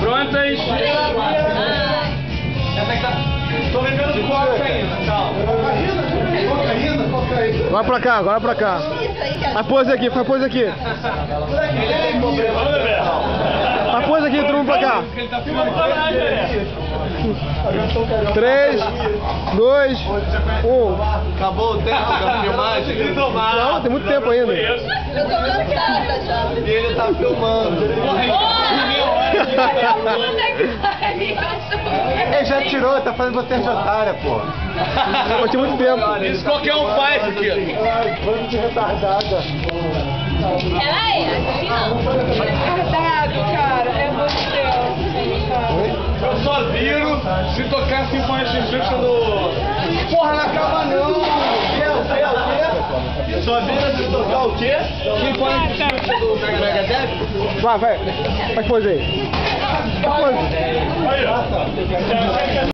Prontas? Tô lembrando coca ainda, calma. Cocaína? Vai pra cá, vai pra cá. Faz pose aqui, faz pose aqui. Faz pose aqui, todo mundo pra cá. Ele filmando sacanagem? 3, 2, 1. Acabou o tempo da filmagem? Não, tem muito tempo ainda. Eu tô cansada já. E ele tá filmando. Ele já tirou, tá fazendo você de otária, pô. Mas tem muito tempo. Isso qualquer um faz aqui. Bando de retardada. Ela é, assim não. Retardado, cara. É Deus. Eu só viro se tocar Sinfonia Xuxa do... Porra, não acaba não! O quê? O quê? O quê? Só vira se tocar o quê? Sinfonia Xuxa do Megadeth? Vai, vai. Faz pose aí. Faz pose.